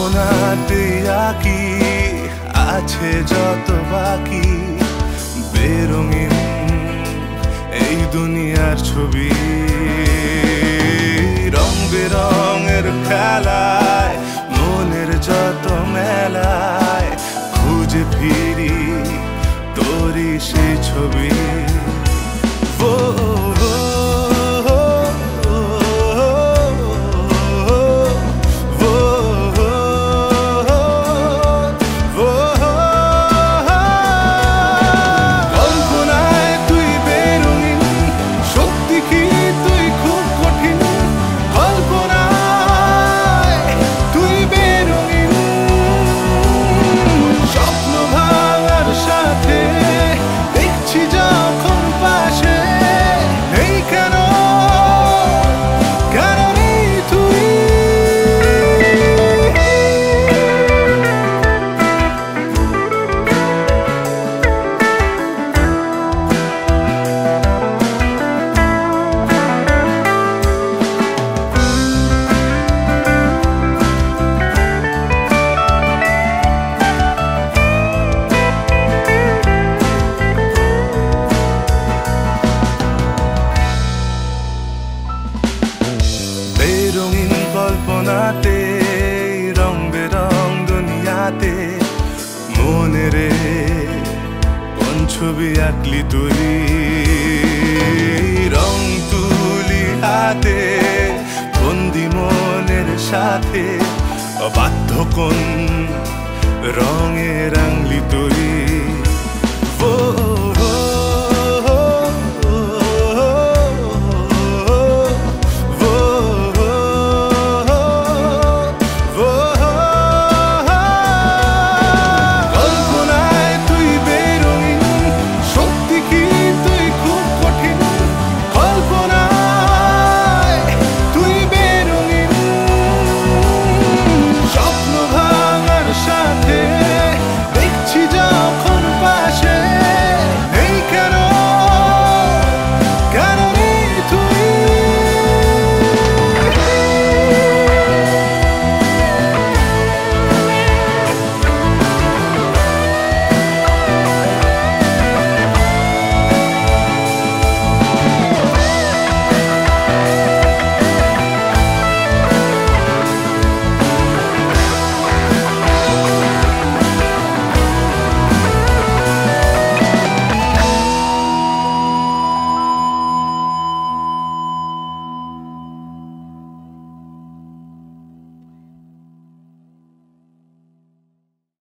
কল্পনাতে আঁকি আছে যত বাকি। বেরঙিন এই দুনিয়ার ছবি। রং বেরঙের খেলায়, মনের যত মেলায়, খুঁজে ফিরি তোরই সেই ছবি। ছবি আঁকলি তুলি রং তুলি হাতে বন্দি মনের সাথে অবাধ্য কোন রঙে রাঙলি ও